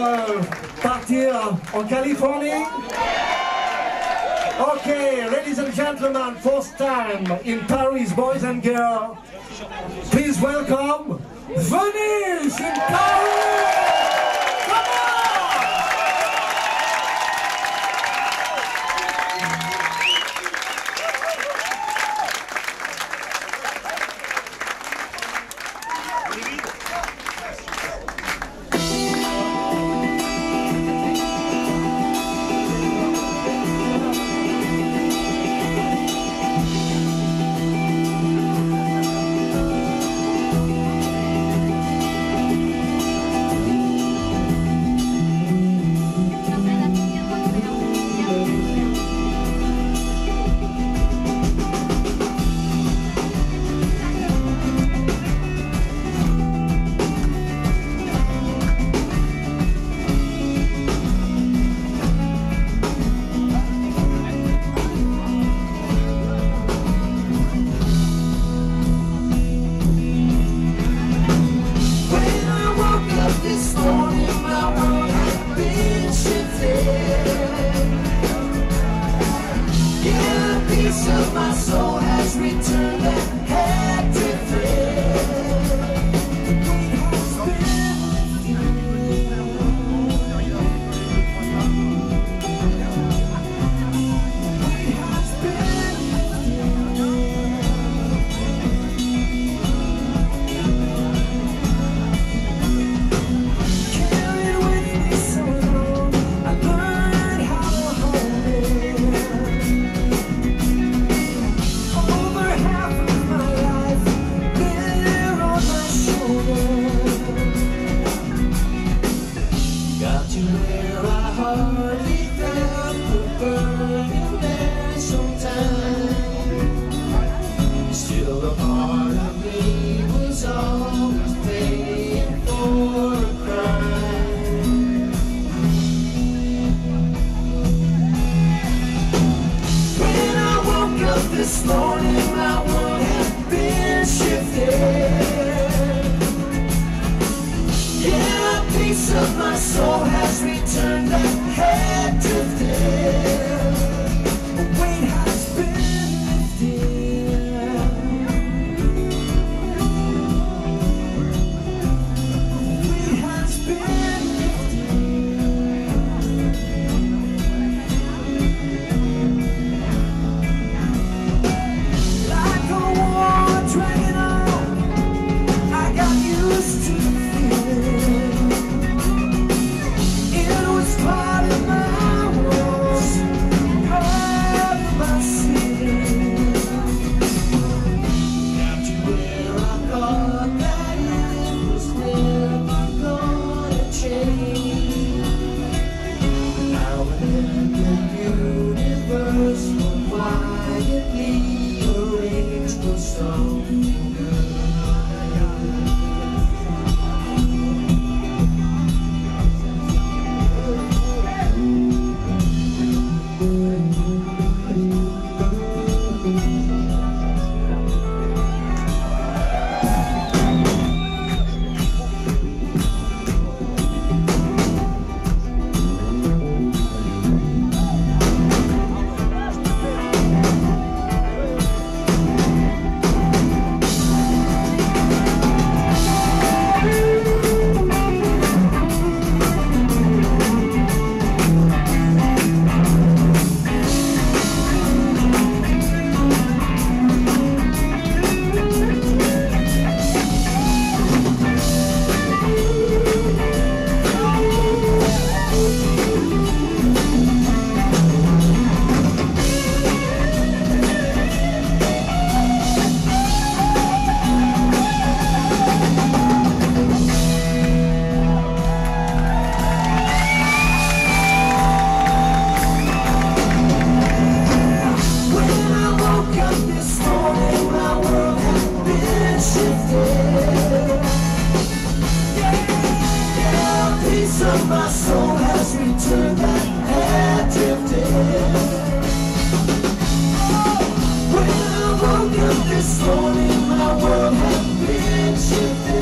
euh, partir en Californie? Okay, ladies and gentlemen, first time in Paris, boys and girls. Please welcome Venice in Paris! Get a piece of my soul. song. This morning my world had been shifted.